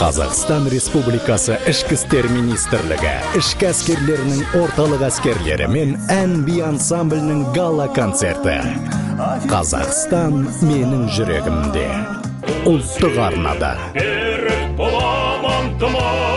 қазақстан республикасы ішкі істер министрлігі ішкі әскерлерінің орталық әскерлері мен ән би ансамблінің гала концерті қазақстан менің жүрегімде ұлттық арнада берік боламын ынтымақ